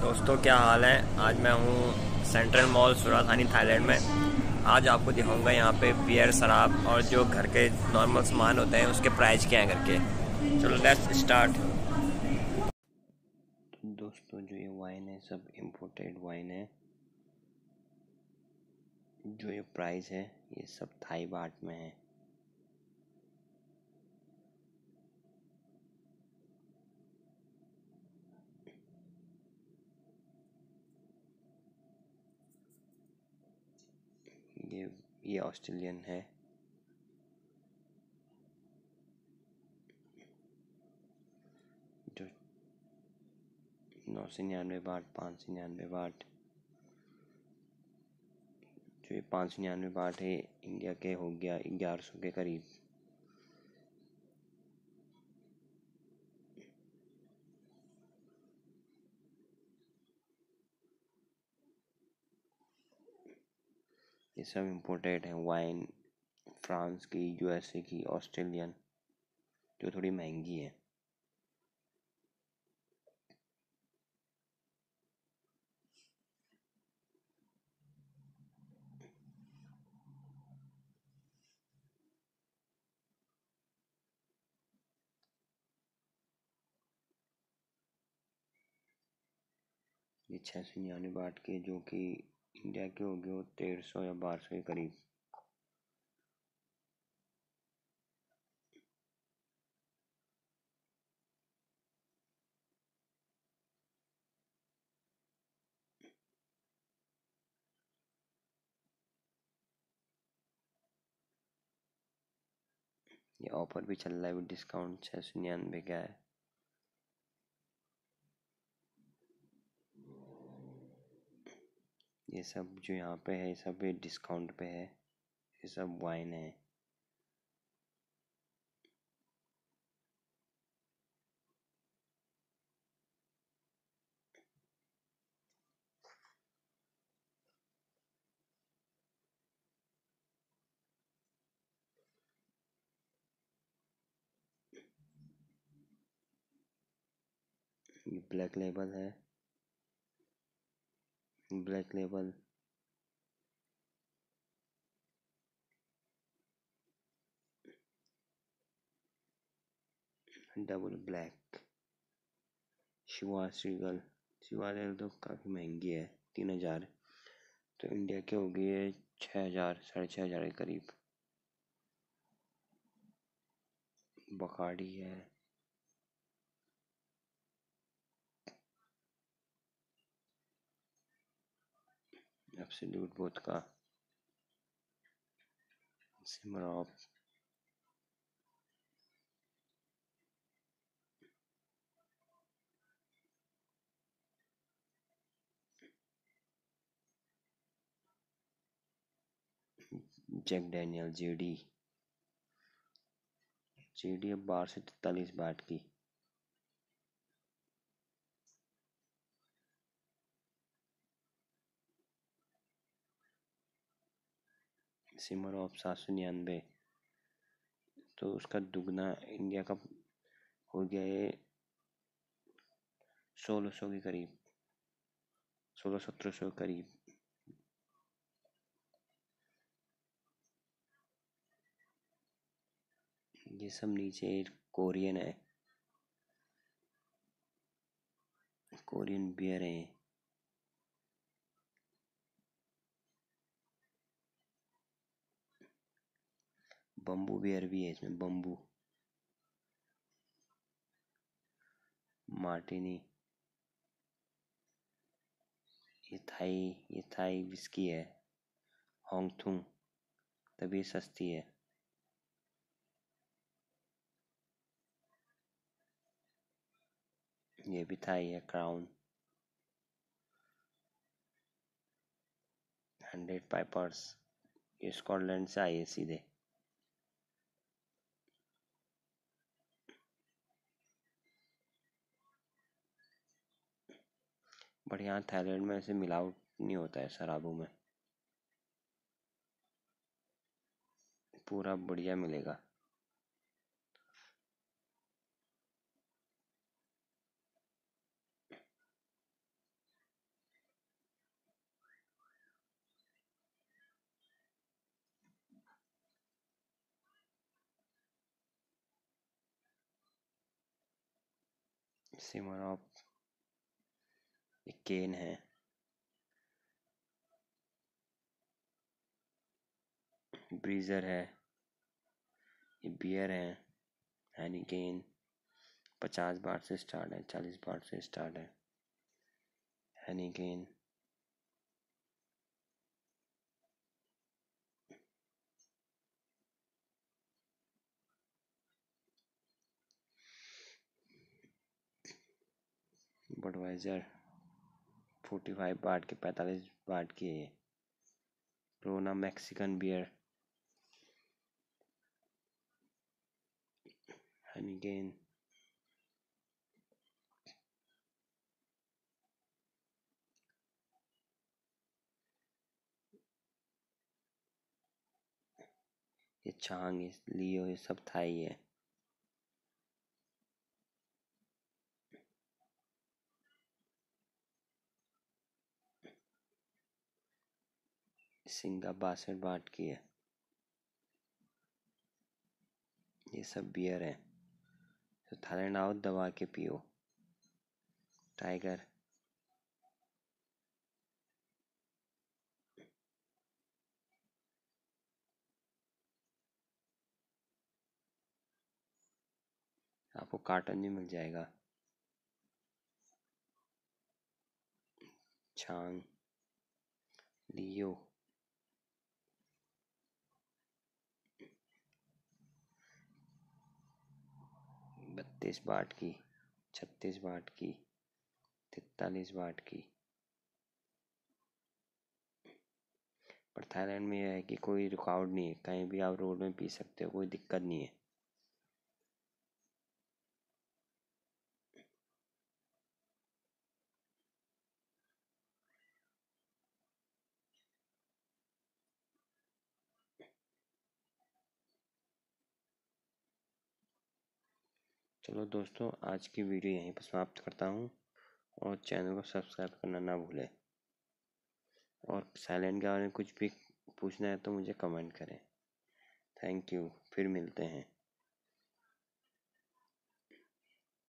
दोस्तों, क्या हाल है? आज मैं हूँ सेंट्रल मॉल सुराधानी थाईलैंड में। आज आपको दिखाऊँगा यहाँ पे बियर शराब और जो घर के नॉर्मल सामान होते हैं, उसके प्राइस क्या हैं करके। चलो लेट्स स्टार्ट दोस्तों, जो ये वाइन है, सब इम्पोर्टेड वाइन है। जो ये प्राइस है, ये सब थाई बाट में है। ये ऑस्ट्रेलियन है। जो नौ सौ निन्यानवे बाट पाँच सौ निन्यानवे बाट जो ये पाँच सौ निन्यानवे बाट है, इंडिया के हो गया, ग्यारह सौ के करीब। ये सब इम्पोर्टेड हैं वाइन फ्रांस की यूएसए की ऑस्ट्रेलियन जो थोड़ी महँगी है। ये छः सौ निन्यानवे बाट के, जो कि इंडिया के हो गए तेरह सौ या बारह सौ के करीब। ये ऑफ़र भी चल रहा है डिस्काउंट छः सौ निन्यानवे का है। ये सब जो यहाँ पे है, ये सब डिस्काउंट पे है। ये सब वाइन है। ये ब्लैक लेबल है। Black Label. Double black. Chivas Regal Chivas तो काफ़ी महँगी है, तीन हज़ार। तो इंडिया के हो है छः हज़ार, साढ़े छः हज़ार के करीब। बखाड़ी है। एब्सोल्यूट बोथ का Smirnoff Jack Daniel JD JD अब बारह से तैतालीस बाट की। सिमर ऑफ़ सात सौ निन्यानवे तो उसका दुगना इंडिया का हो गया है सोलह सौ के करीब, सोलह सत्रह सौ के करीब। ये सब नीचे कोरियन है, कोरियन बियर है बम्बू भी है इसमें बम्बू मार्टिनी ये थाई ये थाई विस्की है। होंगथुंग तभी सस्ती है। ये भी थाई है क्राउन हंड्रेड पाइपर्स ये स्कॉटलैंड से आई है सीधे। बट यहाँ थाईलैंड में ऐसे मिलावट नहीं होता है शराबों में। पूरा बढ़िया मिलेगा। सिमर ऑफ़ एक केन है। ब्रीज़र है। ये बियर है। हैनिकेन पचास बार से स्टार्ट है, चालीस बार से स्टार्ट है। हैनिकेन बडवाइज़र फोर्टी फाइव बाट के पैंतालीस बाट की है रोना मैक्सिकन बियर हनीगेन ये छांग लियो ये सब था ही है। सिंगा बासठ बाट की है ये सब बियर है। तो थाईलैंड आओ दबा के पियो। टाइगर आपको कार्टन भी मिल जाएगा। छांग। लियो। बत्तीस बाट की, छत्तीस बाट की, तैतालीस बाट की। पर थाईलैंड में यह है कि कोई रुकावट नहीं है। कहीं भी आप रोड में पी सकते हो, कोई दिक्कत नहीं है। चलो दोस्तों, आज की वीडियो यहीं पर समाप्त करता हूँ और चैनल को सब्सक्राइब करना ना भूलें। और साइलेंट के बारे में कुछ भी पूछना है तो मुझे कमेंट करें। थैंक यू, फिर मिलते हैं।